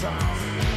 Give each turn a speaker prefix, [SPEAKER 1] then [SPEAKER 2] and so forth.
[SPEAKER 1] sound.